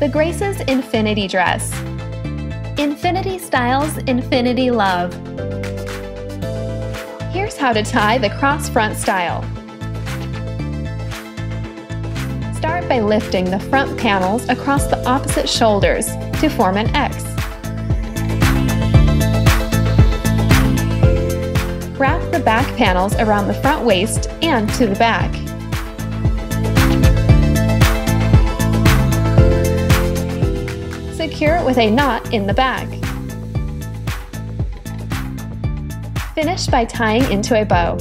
The Graces Infinity Dress. Infinity Styles Infinity Love. Here's how to tie the cross front style. Start by lifting the front panels across the opposite shoulders to form an X. Wrap the back panels around the front waist and to the back. Secure it with a knot in the back. Finish by tying into a bow.